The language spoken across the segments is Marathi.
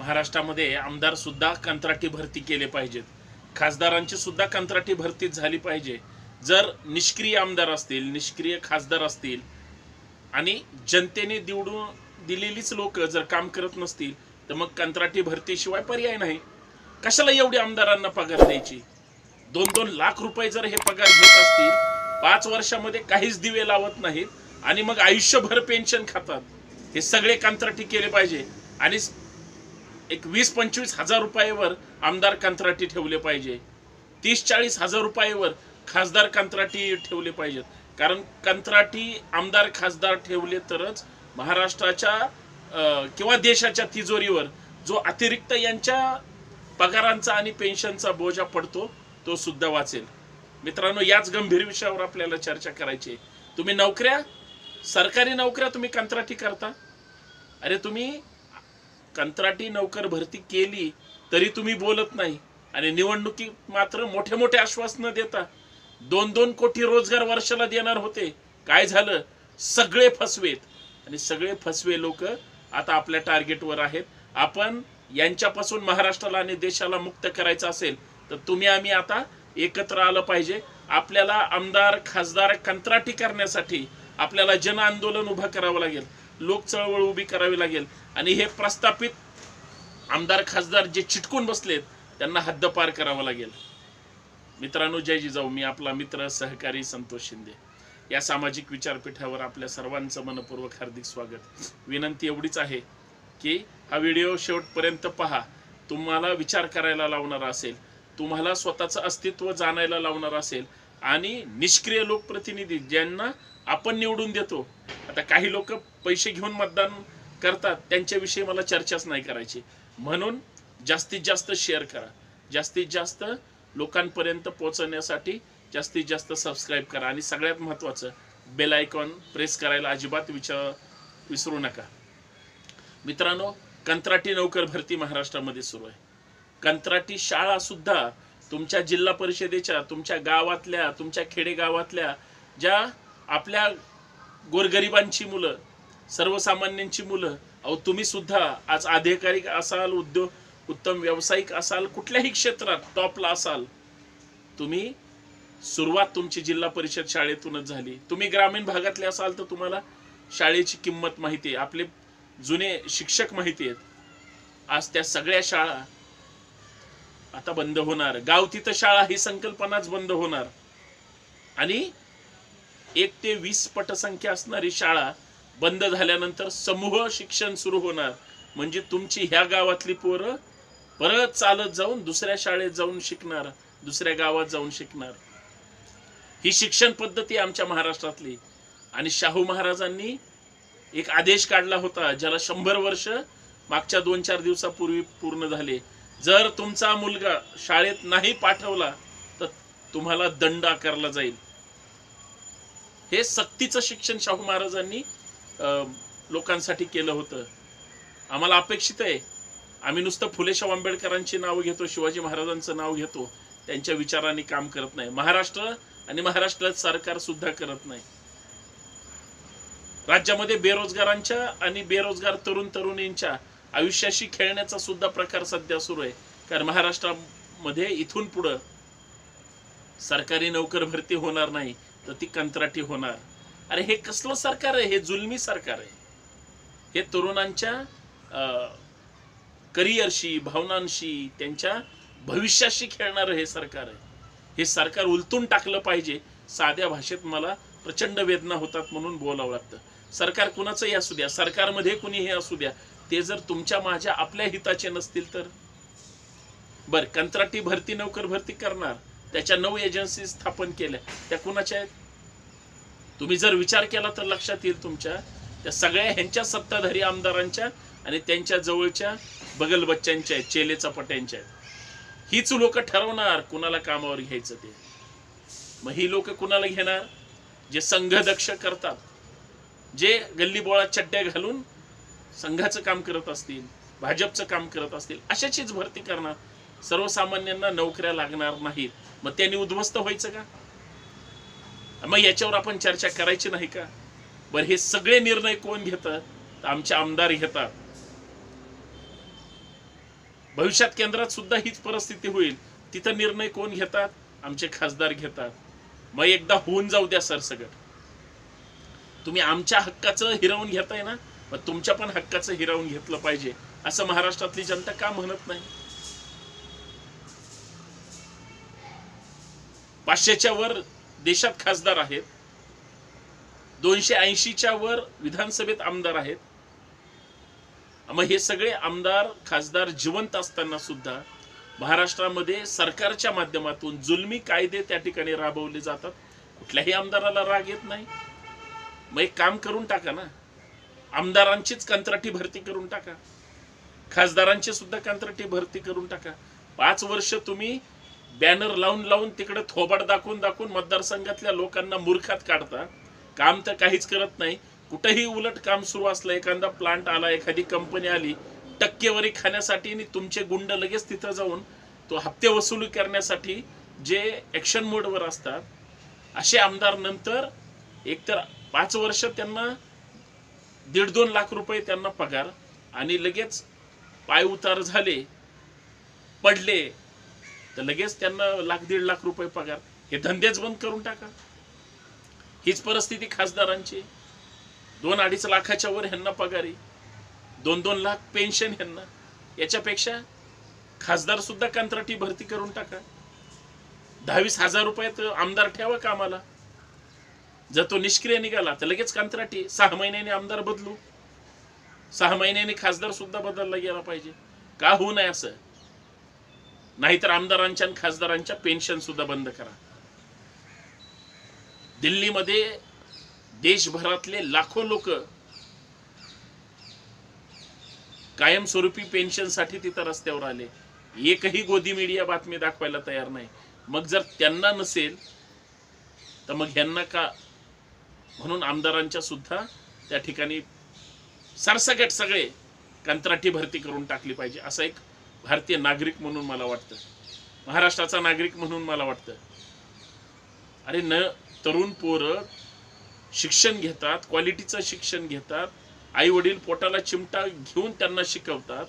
महाराष्ट्रामध्ये आमदार सुद्धा कंत्राटी भरती केले पाहिजेत. खासदारांची सुद्धा कंत्राटी भरती झाली पाहिजे. जर निष्क्रिय आमदार असतील निष्क्रिय खासदार असतील आणि जनतेने निवडून दिलेलीच लोक जर काम करत नसतील तर मग कंत्राटी भरतीशिवाय पर्याय नाही. कशाला एवढी आमदारांना पगार द्यायची? दोन दोन लाख रुपये जर हे पगार घेत असतील पाच वर्षामध्ये काहीच दिवे लावत नाहीत आणि मग आयुष्यभर पेन्शन खातात. हे सगळे कंत्राटी केले पाहिजे. आणि एक वीस पंचवीस हजार रुपयावर आमदार कंत्राटी ठेवले पाहिजे. तीस चाळीस हजार रुपयावर खासदार कंत्राटी ठेवले पाहिजेत. कारण कंत्राटी आमदार खासदार ठेवले तरच महाराष्ट्राच्या किंवा देशाच्या तिजोरीवर जो अतिरिक्त यांच्या पगारांचा आणि पेन्शनचा बोजा पडतो तो सुद्धा वाचेल. मित्रांनो याच गंभीर विषयावर आपल्याला चर्चा करायची तुम्ही नोकऱ्या सरकारी नोकऱ्या तुम्ही कंत्राटी करता? अरे तुम्ही कंत्राटी नोकर भरती केली तरी तुम्ही बोलत नाही. आणि निवडणुकीत मात्र मोठे मोठे आश्वासनं देता. दोन दोन कोटी रोजगार वर्षाला देणार होते. काय झालं? सगळे फसवेत. आणि सगळे फसवे लोक आता आपल्या टार्गेटवर आहेत. आपण यांच्यापासून महाराष्ट्राला आणि देशाला मुक्त करायचं असेल तर तुम्ही आम्ही आता एकत्र आलं पाहिजे. आपल्याला आमदार खासदार कंत्राटी करण्यासाठी आपल्याला जन आंदोलन उभं करावं लागेल. लोक चळवळ उभी करावी लागेल. आणि हे प्रस्थापित आमदार खासदार जे चिटकून बसलेत त्यांना हद्दपार करावं लागेल. मित्रांनो जय जिजाऊ. मी आपला मित्र सहकारी संतोष शिंदे. या सामाजिक विचारपीठावर आपल्या सर्वांचं मनपूर्वक हार्दिक स्वागत. विनंती एवढीच आहे की हा व्हिडिओ शेवटपर्यंत पहा. तुम्हाला विचार करायला लावणारा असेल तुम्हाला स्वतःचं अस्तित्व जाणायला लावणार असेल आणि निष्क्रिय लोकप्रतिनिधी ज्यांना आपण निवडून देतो. आता काही लोक पैसे घेऊन मतदान करतात त्यांच्याविषयी मला चर्चाच नाही करायची. म्हणून जास्तीत जास्त शेअर करा. जास्तीत जास्त लोकांपर्यंत पोहोचवण्यासाठी जास्तीत जास्त सबस्क्राईब करा. आणि सगळ्यात महत्त्वाचं बेल आयकॉन प्रेस करायला अजिबात विचार विसरू नका. मित्रांनो कंत्राटी नोकर भरती महाराष्ट्रामध्ये सुरू आहे. कंत्राटी शाळा सुद्धा तुमच्या जिल्हा परिषदेच्या तुमच्या गावातल्या तुमच्या खेडेगावातल्या ज्या आपल्या गोरगरिबांची मुलं सर्वसामान्यांची मुलं अहो तुम्ही सुद्धा आज अधिकारी असाल उद्योग उत्तम व्यावसायिक असाल कुठल्याही क्षेत्रात टॉपला असाल तुम्ही सुरुवात तुमची जिल्हा परिषद शाळेतूनच झाली. तुम्ही ग्रामीण भागातले असाल तर तुम्हाला शाळेची किंमत माहिती आहे. आपले जुने शिक्षक माहिती आहेत. आज त्या सगळ्या शाळा आता बंद होणार. गाव तिथं शाळा ही संकल्पनाच बंद होणार. आणि एक ते वीस पटसंख्या असणारी शाळा बंद झाल्यानंतर समूह शिक्षण सुरू होणार. म्हणजे तुमची ह्या गावातली पोरं परत चालत जाऊन दुसऱ्या शाळेत जाऊन शिकणार दुसऱ्या गावात जाऊन शिकणार. ही शिक्षण पद्धती आमच्या महाराष्ट्रातली. आणि शाहू महाराजांनी एक आदेश काढला होता ज्याला शंभर वर्ष मागच्या दोन चार दिवसापूर्वी पूर्ण झाले. जर तुमचा मुलगा शाळेत नाही पाठवला तर तुम्हाला दंड आकारला जाईल. हे सक्तीचं शिक्षण शाहू महाराजांनी लोकांसाठी केलं होतं. आम्हाला अपेक्षित आहे. आम्ही नुसतं फुले शाहू आंबेडकरांची नावं घेतो शिवाजी महाराजांचं नाव घेतो त्यांच्या विचारांनी काम करत नाही. महाराष्ट्र आणि महाराष्ट्रात सरकार सुद्धा करत नाही. राज्यामध्ये बेरोजगारांच्या आणि बेरोजगार तरुण तरुणींच्या आयुष्याशी खेळण्याचा सुद्धा प्रकार सध्या सुरू आहे. कारण महाराष्ट्रामध्ये इथून पुढं सरकारी नोकर भरती होणार नाही. तर ती कंत्राटी होणार. अरे हे कसलं सरकार आहे? हे जुलमी सरकार आहे. हे तरुणांच्या करिअरशी भावनांशी त्यांच्या भविष्याशी खेळणारं हे सरकार आहे. हे सरकार उलटून टाकलं पाहिजे. साध्या भाषेत मला प्रचंड वेदना होतात म्हणून बोलावं लागतं. सरकार कुणाचंही असू द्या. सरकारमध्ये कुणीही असू द्या. ते जर तुमच्या माझ्या आपल्या हिताचे नसतील तर? बर कंत्राटी भरती नोकर भरती करणार. त्याच्या नऊ एजन्सी स्थापन केल्या. त्या कुणाच्या आहेत? तुम्ही जर विचार केला तर लक्षात येईल तुमच्या त्या सगळ्या ह्यांच्या सत्ताधारी आमदारांच्या आणि त्यांच्या जवळच्या बगल बच्च्यांच्या आहेत चेले चपाट्यांच्या आहेत. हीच लोक ठरवणार कुणाला कामावर घ्यायचं ते. मग ही लोक कुणाला घेणार? जे संघदक्ष करतात जे गल्ली बोळा चड्ड्या घालून संघाचं काम करत असतील भाजपचं काम करत असतील अशाचीच भरती करणार. सर्वसामान्यांना नोकऱ्या लागणार नाहीत. मग त्यांनी उद्ध्वस्त व्हायचं का? मग याच्यावर आपण चर्चा करायची नाही का? बरं हे सगळे निर्णय कोण घेतात तर आमचे आमदार घेतात. भविष्यात केंद्रात सुद्धा हीच परिस्थिती होईल. तिथं निर्णय कोण घेतात? आमचे खासदार घेतात. मग एकदा होऊन जाऊ द्या सर सगळं तुम्ही आमच्या हक्काचं हिरावून घेताय ना मग तुमच्या पण हक्काचं हिरावून घेतलं पाहिजे. असं महाराष्ट्रातली जनता का म्हणत नाही? पाचशेच्या वर देशात खासदार आहेत. दोनशे ऐंशीच्या वर विधानसभेत आमदार आहेत. मग हे सगळे आमदार खासदार जिवंत असताना सुद्धा महाराष्ट्रामध्ये सरकारच्या माध्यमातून जुलमी कायदे त्या ठिकाणी राबवले जातात. कुठल्याही आमदाराला राग येत नाही. मग एक काम करून टाका ना. आमदारांचीच कंत्राटी भरती करून टाका. खासदारांची सुद्धा कंत्राटी भरती करून टाका. पाच वर्ष तुम्ही बॅनर लावून लावून तिकडे थोबाड दाखवून दाखवून मतदारसंघातल्या लोकांना मूर्खात काढता. काम तर काहीच करत नाही. कुठेही उलट काम सुरू असलं एखादा प्लांट आला एखादी कंपनी आली टक्केवारी खाण्यासाठी आणि तुमचे गुंड लगेच तिथं जाऊन तो हप्ते वसुली करण्यासाठी जे ॲक्शन मोडवर असतात असे आमदार नंतर एकतर पाच वर्ष त्यांना दीड दोन लाख रुपये त्यांना पगार आणि लगेच पाय उतार झाले पडले तर लगेच त्यांना लाख दीड लाख रुपये पगार. हे धंदेच बंद करून टाका. हीच परिस्थिती खासदारांची दोन अडीच लाखाच्या वर ह्यांना आहे. दोन दोन लाख पेन्शन ह्यांना. याच्यापेक्षा खासदार सुद्धा कंत्राटी भरती करून टाका. दहावीस हजार रुपयात आमदार ठेवा कामाला. जर तो निष्क्रिय निघाला तर लगेच कंत्राटी सहा महिन्याने आमदार बदलू. सहा महिन्याने खासदार सुद्धा बदलला गेला पाहिजे. का होऊ नये असं? नाहीतर आमदारांच्या आणि खासदारांच्या पेन्शन सुद्धा बंद करा. दिल्लीमध्ये देशभरातले लाखो लोक कायमस्वरूपी पेन्शनसाठी तिथं रस्त्यावर आले. एकही गोदी मीडिया बातमी दाखवायला तयार नाही. मग जर त्यांना नसेल तर मग ह्यांना का? म्हणून आमदारांच्या सुद्धा त्या ठिकाणी सरसकट सगळे कंत्राटी भरती करून टाकली पाहिजे. असा एक भारतीय नागरिक म्हणून मला वाटतं. महाराष्ट्राचा नागरिक म्हणून मला वाटतं. अरे न तरुण पोरं शिक्षण घेतात क्वालिटीचं शिक्षण घेतात आई वडील पोटाला चिमटा घेऊन त्यांना शिकवतात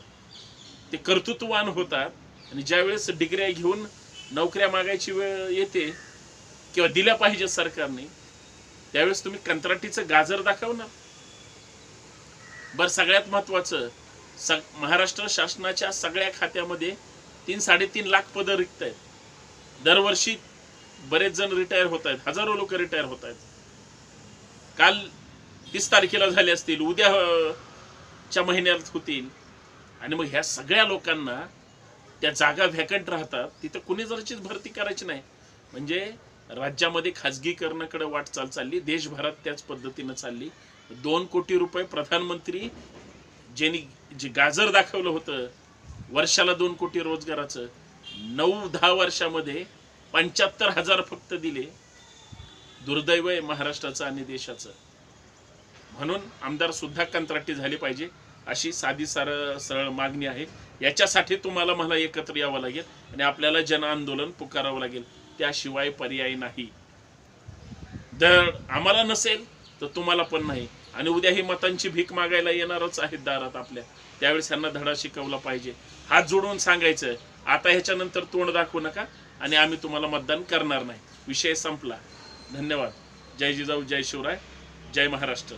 ते कर्तृत्ववान होतात आणि ज्यावेळेस डिग्र्या घेऊन नोकऱ्या मागायची वेळ येते किंवा दिल्या पाहिजे सरकारने त्यावेळेस तुम्ही कंत्राटीचं गाजर दाखवणार. बर सगळ्यात महत्वाचं सग महाराष्ट्र शासनाच्या सगळ्या खात्यामध्ये तीन साडेतीन लाख पदं रिक्त आहेत. दरवर्षी बरेच जण रिटायर होत आहेत. हजारो लोक रिटायर होत आहेत. काल तीस तारखेला झाले असतील उद्या च्या महिन्यात होतील. आणि मग ह्या सगळ्या लोकांना त्या जागा व्हॅकंट राहतात तिथं कुणी जरचीच भरती करायची नाही. म्हणजे राज्यामध्ये खाजगीकरणाकडे वाटचाल चालली देशभरात त्याच पद्धतीनं चालली. दोन कोटी रुपये प्रधानमंत्री ज्यांनी जे गाजर दाखवलं होतं वर्षाला दोन कोटी रोजगाराचं नऊ दहा वर्षामध्ये पंच्याहत्तर हजार फक्त दिले दुर्दैव आहे महाराष्ट्राचं आणि देशाचं. म्हणून आमदार सुद्धा कंत्राटी झाली पाहिजे अशी साधी सार सरळ मागणी आहे. याच्यासाठी तुम्हाला मला एकत्र यावं लागेल आणि आपल्याला जन आंदोलन पुकारावं लागेल. त्याशिवाय पर्याय नाही. जर आम्हाला नसेल तर तुम्हाला पण नाही. आणि उद्या ही मतांची भीक मागायला येणारच आहेत दारात आपल्या. त्यावेळेस ह्यांना धडा शिकवला पाहिजे. हात जोडून सांगायचं आता ह्याच्यानंतर तोंड दाखवू नका आणि आम्ही तुम्हाला मतदान करणार नाही. विषय संपला. धन्यवाद. जय जिजाऊ जय शिवराय जय महाराष्ट्र.